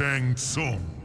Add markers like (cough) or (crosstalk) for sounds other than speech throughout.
Shang Tsung.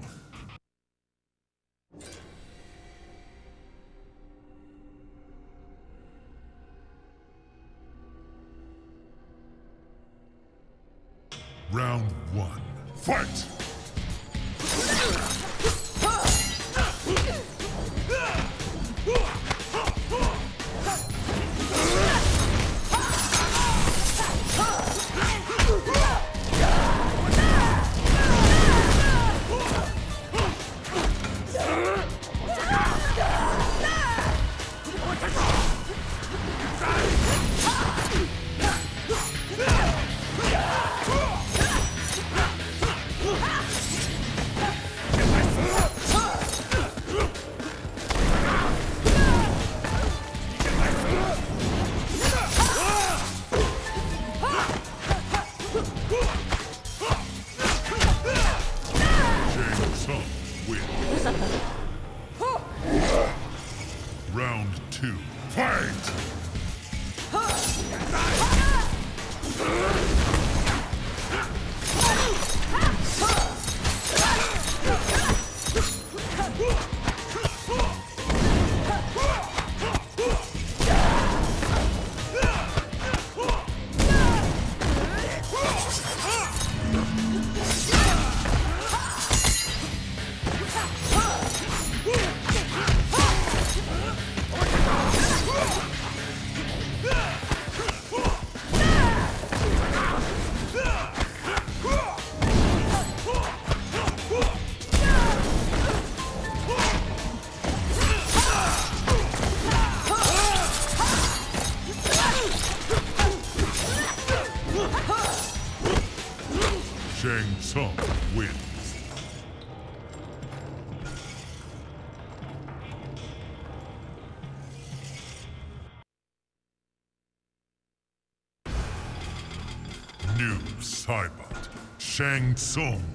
Shang Tsung.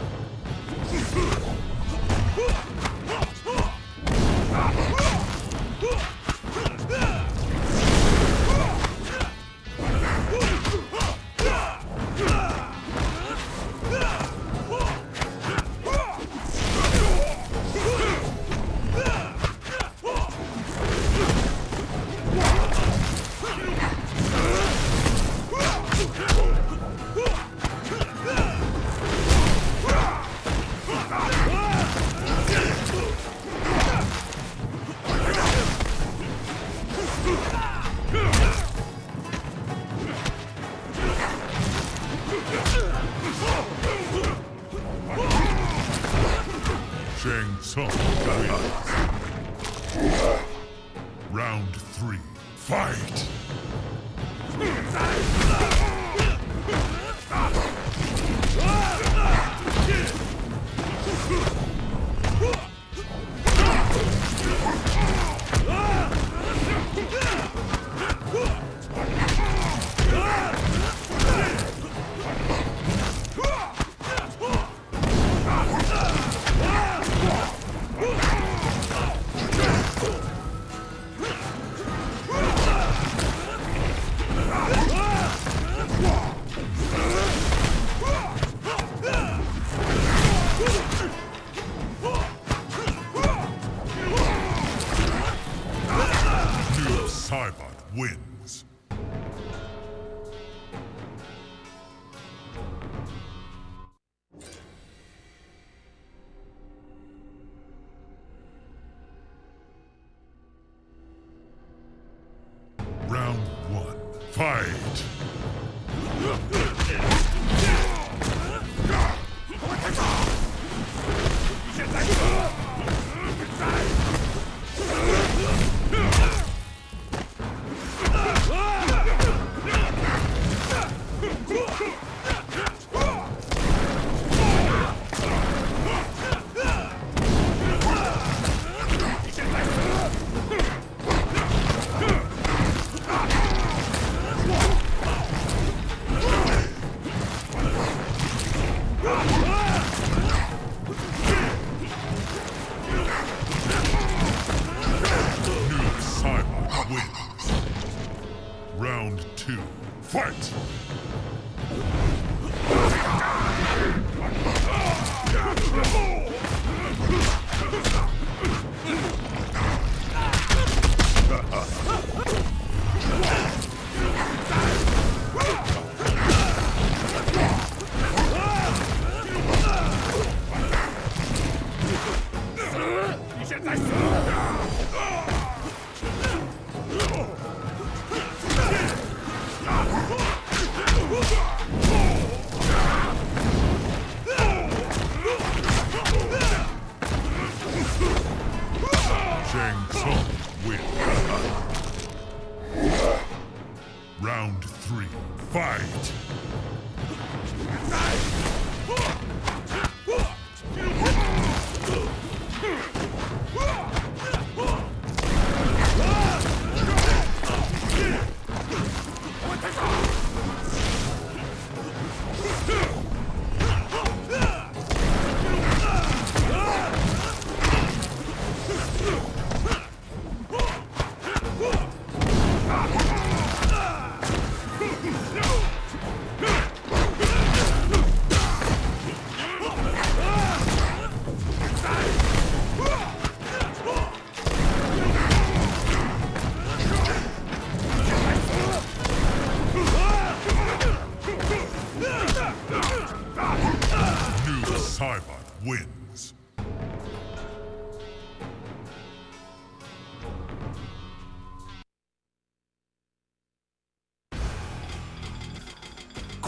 Fight!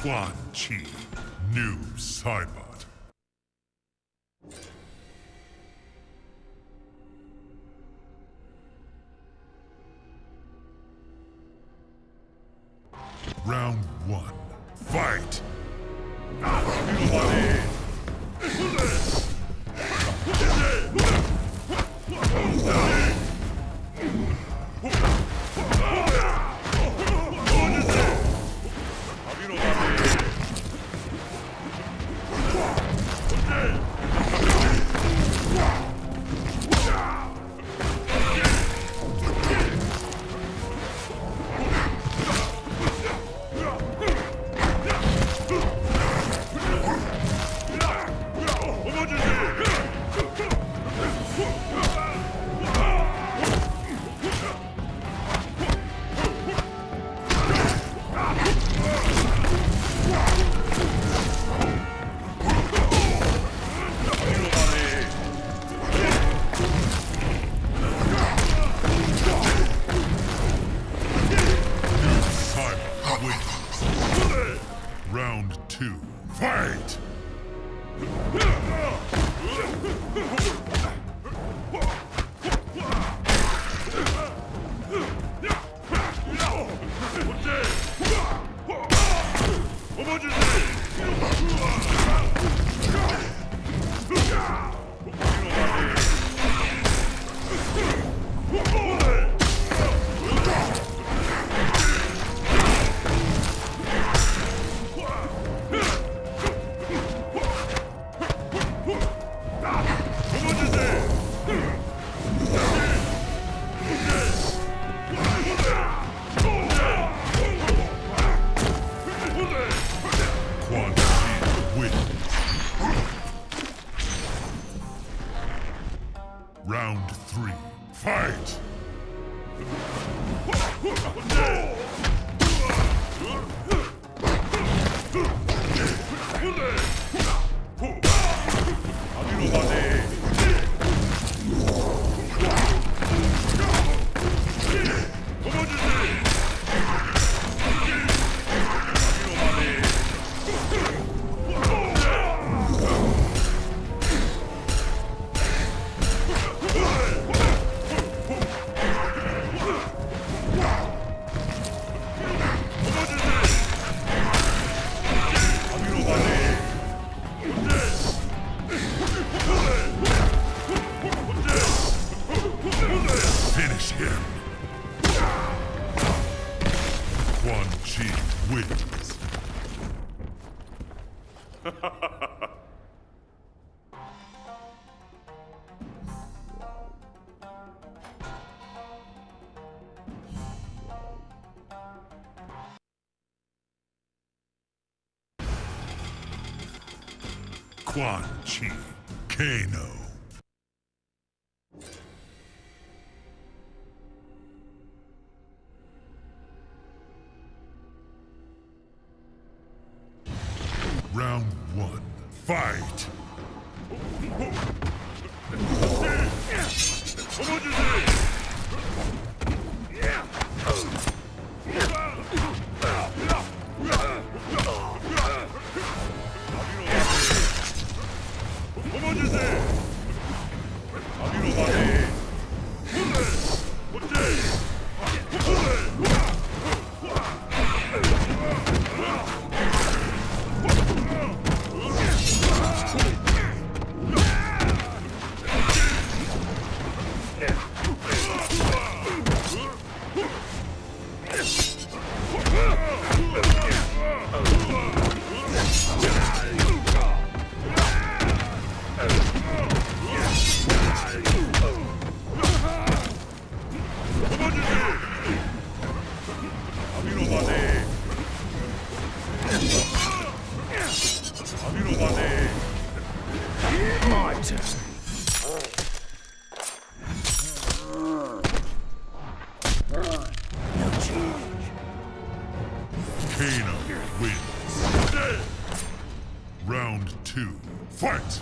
Quan Chi, Noob Saibot. Round one, fight! Not Obojžiš him. Quan Chi wins. (laughs) Quan Chi, Kano. My Kano wins. Round two. Fight!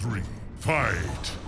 Three. Fight!